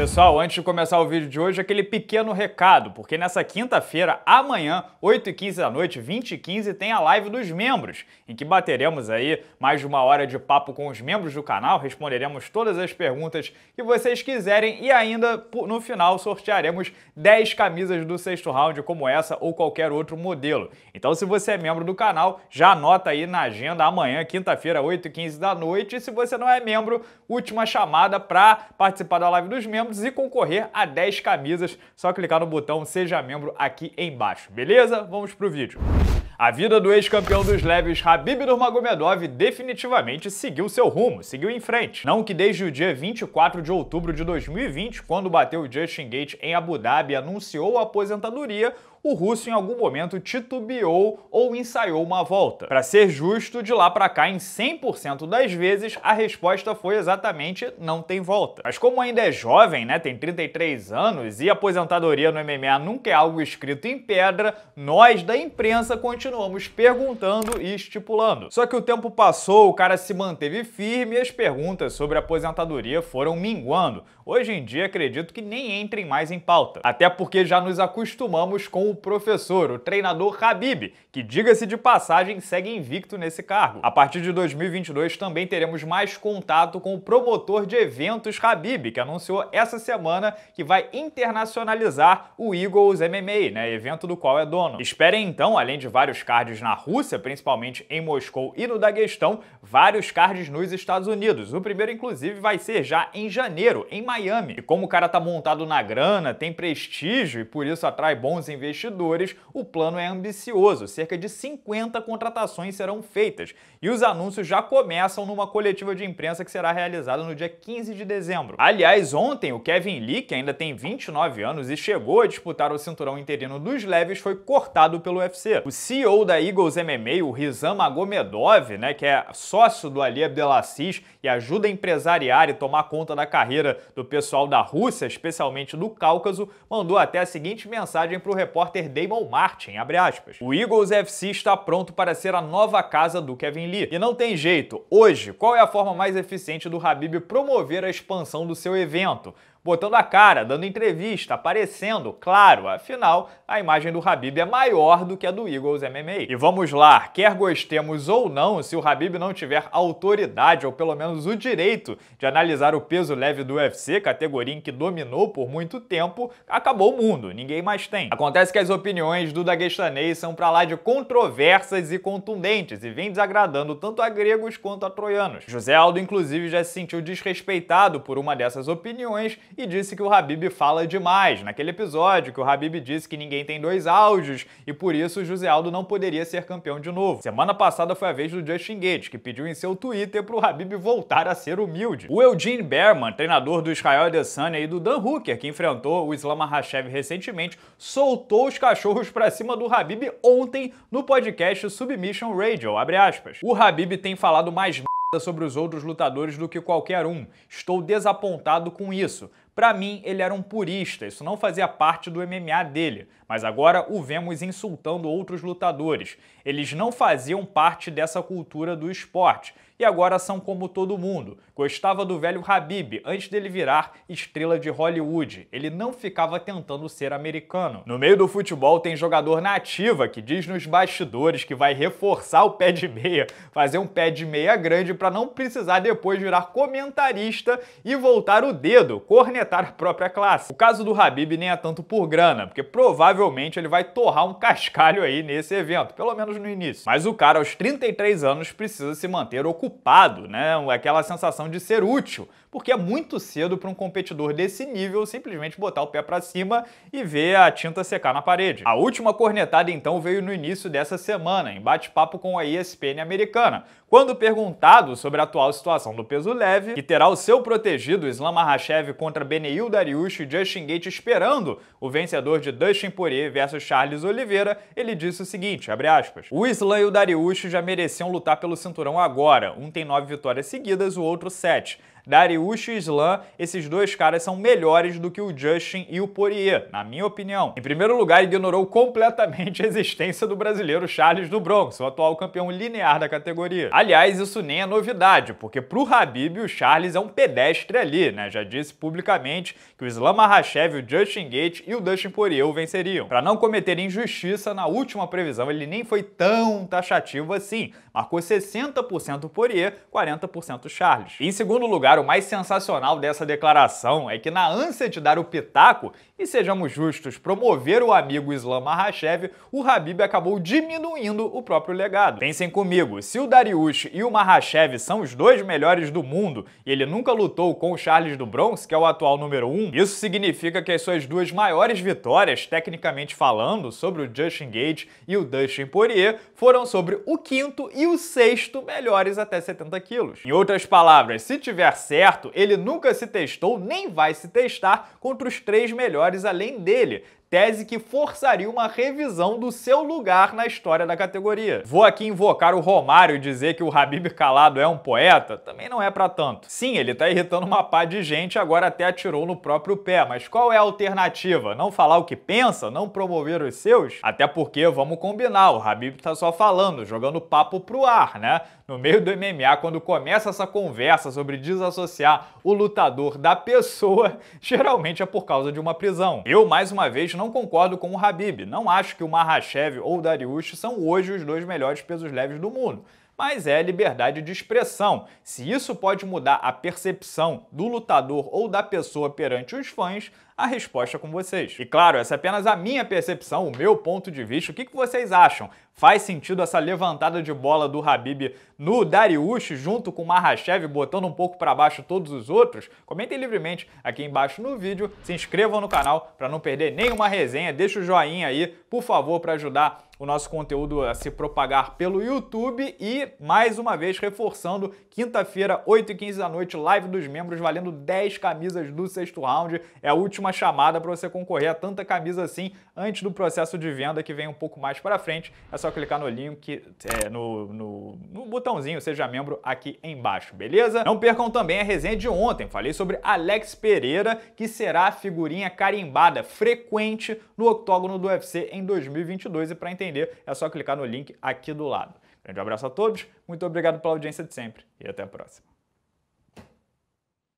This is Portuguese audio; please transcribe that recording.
Pessoal, antes de começar o vídeo de hoje, aquele pequeno recado, porque nessa quinta-feira, amanhã, 8h15 da noite, 20h15, tem a live dos membros, em que bateremos aí mais de uma hora de papo com os membros do canal, responderemos todas as perguntas que vocês quiserem e ainda, no final, sortearemos 10 camisas do sexto round como essa ou qualquer outro modelo. Então, se você é membro do canal, já anota aí na agenda amanhã, quinta-feira, 8h15 da noite, e se você não é membro, última chamada para participar da live dos membros membros e concorrer a 10 camisas. Só clicar no botão Seja Membro aqui embaixo, beleza? Vamos pro vídeo. A vida do ex-campeão dos leves Habib Nurmagomedov definitivamente seguiu seu rumo, seguiu em frente. Não que desde o dia 24 de outubro de 2020, quando bateu o Justin Gate em Abu Dhabi e anunciou a aposentadoria, o russo em algum momento titubeou ou ensaiou uma volta. Para ser justo, de lá para cá, em 100% das vezes, a resposta foi exatamente não tem volta. Mas como ainda é jovem, né, tem 33 anos e aposentadoria no MMA nunca é algo escrito em pedra, nós da imprensa continuamos perguntando e estipulando. Só que o tempo passou, o cara se manteve firme e as perguntas sobre aposentadoria foram minguando. Hoje em dia acredito que nem entrem mais em pauta, até porque já nos acostumamos com o professor, o treinador Habib, que, diga-se de passagem, segue invicto nesse cargo. A partir de 2022 também teremos mais contato com o promotor de eventos Habib, que anunciou essa semana que vai internacionalizar o Eagles MMA, né, evento do qual é dono. Esperem então, além de vários cards na Rússia, principalmente em Moscou e no Daguestão, vários cards nos Estados Unidos. O primeiro, inclusive, vai ser já em janeiro, em Miami. E como o cara tá montado na grana, tem prestígio e por isso atrai bons investidores investidores, o plano é ambicioso. Cerca de 50 contratações serão feitas e os anúncios já começam numa coletiva de imprensa que será realizada no dia 15 de dezembro. Aliás, ontem o Kevin Lee, que ainda tem 29 anos e chegou a disputar o cinturão interino dos leves, foi cortado pelo UFC. O CEO da Eagles MMA, o Rizam Magomedov, né, que é sócio do Ali Abdelaziz e ajuda a empresariar e tomar conta da carreira do pessoal da Rússia, especialmente do Cáucaso, mandou até a seguinte mensagem para o repórter repórter Damon Martin, O Eagles FC está pronto para ser a nova casa do Kevin Lee. E não tem jeito. Hoje, qual é a forma mais eficiente do Habib promover a expansão do seu evento? Botando a cara, dando entrevista, aparecendo, claro, afinal, a imagem do Habib é maior do que a do Eagles MMA. E vamos lá, quer gostemos ou não, se o Habib não tiver autoridade ou pelo menos o direito de analisar o peso leve do UFC, categoria em que dominou por muito tempo, acabou o mundo, ninguém mais tem. Acontece que as opiniões do daguestanês são para lá de controversas e contundentes e vem desagradando tanto a gregos quanto a troianos. José Aldo inclusive já se sentiu desrespeitado por uma dessas opiniões e disse que o Habib fala demais. Naquele episódio que o Habib disse que ninguém tem dois áudios e por isso o José Aldo não poderia ser campeão de novo. Semana passada foi a vez do Justin Gates, que pediu em seu Twitter para o Habib voltar a ser humilde. O Eugene Berman, treinador do Israel Adesanya e do Dan Hooker, que enfrentou o Islam Makhachev recentemente, soltou os cachorros para cima do Habib ontem no podcast Submission Radio, O Habib tem falado mais sobre os outros lutadores do que qualquer um. Estou desapontado com isso. Para mim, ele era um purista, isso não fazia parte do MMA dele, mas agora o vemos insultando outros lutadores. Eles não faziam parte dessa cultura do esporte e agora são como todo mundo. Gostava do velho Habib antes dele virar estrela de Hollywood. Ele não ficava tentando ser americano. No meio do futebol tem jogador nativa que diz nos bastidores que vai reforçar o pé de meia, fazer um pé de meia grande para não precisar depois virar comentarista e voltar o dedo, cornetar a própria classe. O caso do Habib nem é tanto por grana, porque provavelmente ele vai torrar um cascalho aí nesse evento, pelo menos no início. Mas o cara aos 33 anos precisa se manter ocupado ocupado, né? Aquela sensação de ser útil porque é muito cedo para um competidor desse nível simplesmente botar o pé para cima e ver a tinta secar na parede. A última cornetada então veio no início dessa semana, em bate-papo com a ESPN americana, quando perguntado sobre a atual situação do peso leve, que terá o seu protegido Islam Makhachev contra Beneil Dariush e Justin Gate esperando o vencedor de Dustin Poirier versus Charles Oliveira, ele disse o seguinte, aspas, o Islam e o Dariush já mereciam lutar pelo cinturão agora, um tem nove vitórias seguidas, o outro sete. Dariush e Islam, esses dois caras são melhores do que o Justin e o Poirier, na minha opinião. Em primeiro lugar, ignorou completamente a existência do brasileiro Charles do Bronx, o atual campeão linear da categoria. Aliás, isso nem é novidade, porque pro Habib o Charles é um pedestre ali, né? Já disse publicamente que o Islam Makhachev, o Justin Gate e o Dustin Poirier o venceriam. Para não cometer injustiça, na última previsão ele nem foi tão taxativo assim. Marcou 60% Poirier, 40% Charles. Em segundo lugar, o mais sensacional dessa declaração é que na ânsia de dar o pitaco, e sejamos justos, promover o amigo Islam Makhachev, o Habib acabou diminuindo o próprio legado. Pensem comigo, se o Dariush e o Makhachev são os dois melhores do mundo e ele nunca lutou com o Charles do Bronx, que é o atual número 1, um, isso significa que as suas duas maiores vitórias, tecnicamente falando, sobre o Justin Gage e o Dustin Poirier, foram sobre o quinto e o sexto melhores até 70 quilos. Em outras palavras, se tiver certo, ele nunca se testou nem vai se testar contra os três melhores além dele, tese que forçaria uma revisão do seu lugar na história da categoria. Vou aqui invocar o Romário e dizer que o Habib Calado é um poeta? Também não é para tanto. Sim, ele tá irritando uma pá de gente, agora até atirou no próprio pé, mas qual é a alternativa? Não falar o que pensa? Não promover os seus? Até porque, vamos combinar, o Habib tá só falando, jogando papo pro ar, né? No meio do MMA, quando começa essa conversa sobre desassociar o lutador da pessoa, geralmente é por causa de uma prisão. Eu, mais uma vez, não concordo com o Habib. Não acho que o Mahashev ou o Dariush são hoje os dois melhores pesos leves do mundo mas é liberdade de expressão. Se isso pode mudar a percepção do lutador ou da pessoa perante os fãs, a resposta é com vocês. E claro, essa é apenas a minha percepção, o meu ponto de vista. O que vocês acham? Faz sentido essa levantada de bola do Habib no Dariush junto com o Mahashev botando um pouco para baixo todos os outros? Comentem livremente aqui embaixo no vídeo, se inscrevam no canal para não perder nenhuma resenha, deixa o joinha aí, por favor, para ajudar o nosso conteúdo a se propagar pelo YouTube e, mais uma vez, reforçando, quinta-feira, 8h15 da noite, live dos membros, valendo 10 camisas do sexto round. É a última chamada para você concorrer a tanta camisa assim antes do processo de venda que vem um pouco mais para frente. É só clicar no link, é, no, no, no botãozinho Seja Membro aqui embaixo, beleza? Não percam também a resenha de ontem. Falei sobre Alex Pereira, que será a figurinha carimbada frequente no octógono do UFC em 2022 e para entender é só clicar no link aqui do lado. Grande abraço a todos, muito obrigado pela audiência de sempre e até a próxima.